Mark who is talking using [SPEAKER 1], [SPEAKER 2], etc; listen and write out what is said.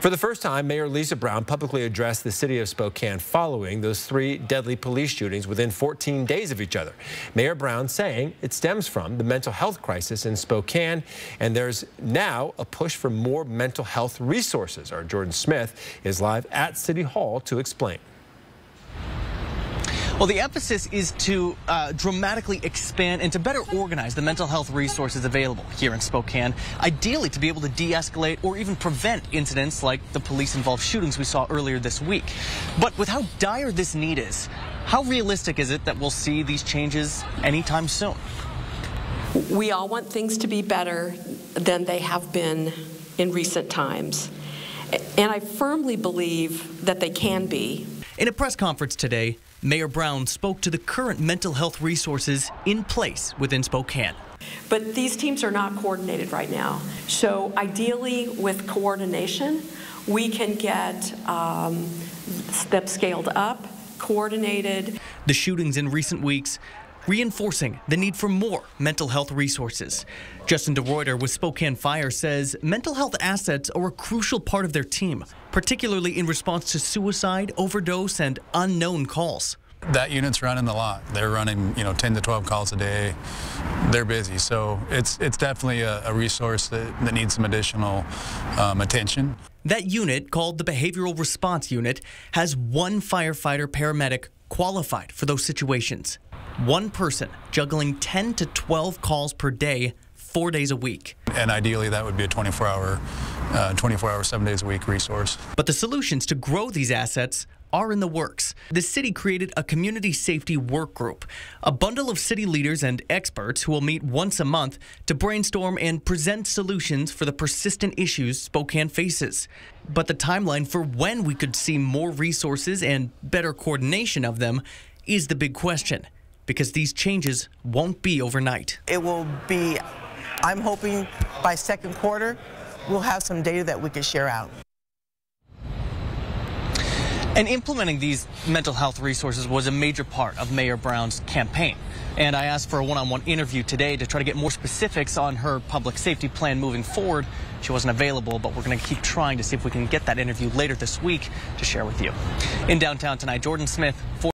[SPEAKER 1] For the first time, Mayor Lisa Brown publicly addressed the city of Spokane following those three deadly police shootings within 14 days of each other. Mayor Brown saying it stems from the mental health crisis in Spokane, and there's now a push for more mental health resources. Our Jordan Smith is live at City Hall to explain.
[SPEAKER 2] Well, the emphasis is to uh, dramatically expand and to better organize the mental health resources available here in Spokane, ideally to be able to de-escalate or even prevent incidents like the police-involved shootings we saw earlier this week. But with how dire this need is, how realistic is it that we'll see these changes anytime soon?
[SPEAKER 3] We all want things to be better than they have been in recent times. And I firmly believe that they can be.
[SPEAKER 2] In a press conference today, Mayor Brown spoke to the current mental health resources in place within Spokane.
[SPEAKER 3] But these teams are not coordinated right now. So ideally, with coordination, we can get um, them scaled up, coordinated.
[SPEAKER 2] The shootings in recent weeks reinforcing the need for more mental health resources. Justin de Ruyter with Spokane Fire says mental health assets are a crucial part of their team, particularly in response to suicide, overdose, and unknown calls.
[SPEAKER 4] That unit's running a lot. They're running, you know, 10 to 12 calls a day. They're busy, so it's it's definitely a, a resource that, that needs some additional um, attention.
[SPEAKER 2] That unit, called the Behavioral Response Unit, has one firefighter paramedic qualified for those situations. One person juggling 10 to 12 calls per day, four days a week.
[SPEAKER 4] And ideally, that would be a 24 hour, uh, 24 hour, seven days a week resource.
[SPEAKER 2] But the solutions to grow these assets are in the works. The city created a community safety work group, a bundle of city leaders and experts who will meet once a month to brainstorm and present solutions for the persistent issues Spokane faces. But the timeline for when we could see more resources and better coordination of them is the big question because these changes won't be overnight.
[SPEAKER 5] It will be, I'm hoping by second quarter, we'll have some data that we can share out.
[SPEAKER 2] And implementing these mental health resources was a major part of Mayor Brown's campaign. And I asked for a one-on-one -on -one interview today to try to get more specifics on her public safety plan moving forward. She wasn't available, but we're going to keep trying to see if we can get that interview later this week to share with you. In downtown tonight, Jordan Smith.